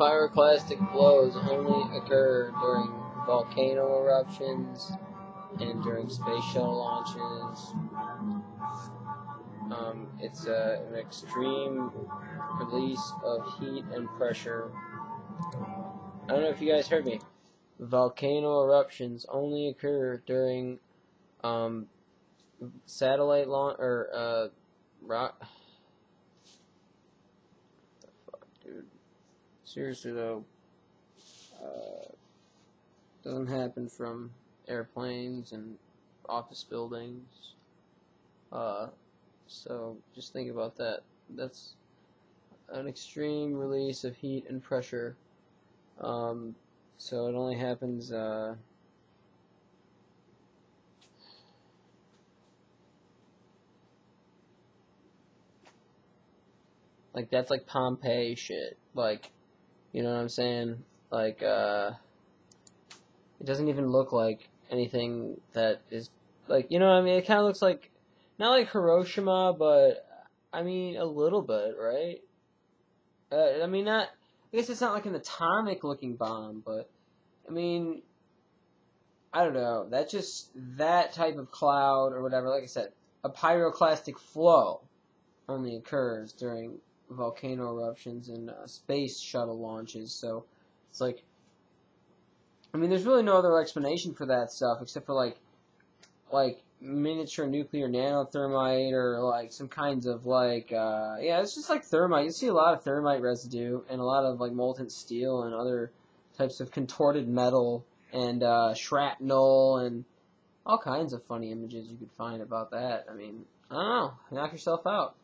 pyroclastic flows only occur during volcano eruptions and during space shuttle launches. Um, it's uh, an extreme release of heat and pressure. I don't know if you guys heard me. Volcano eruptions only occur during um, satellite launch or uh, rock. Seriously though, uh, doesn't happen from airplanes and office buildings. Uh, so just think about that. That's an extreme release of heat and pressure. Um, so it only happens. Uh, like that's like Pompeii shit. Like, you know what I'm saying? Like, uh, it doesn't even look like anything that is like you know I mean. It kind of looks like not like Hiroshima, but I mean a little bit, right? Uh, I mean not. I guess it's not like an atomic looking bomb, but I mean, I don't know. That just that type of cloud or whatever. Like I said, a pyroclastic flow only occurs during volcano eruptions and uh, space shuttle launches. So it's like I mean, there's really no other explanation for that stuff except for like, like miniature nuclear nanothermite or like some kinds of like, uh, yeah, it's just like thermite. You see a lot of thermite residue and a lot of like molten steel and other types of contorted metal and uh, shrapnel and all kinds of funny images you could find about that. I mean, I don't know. Knock yourself out.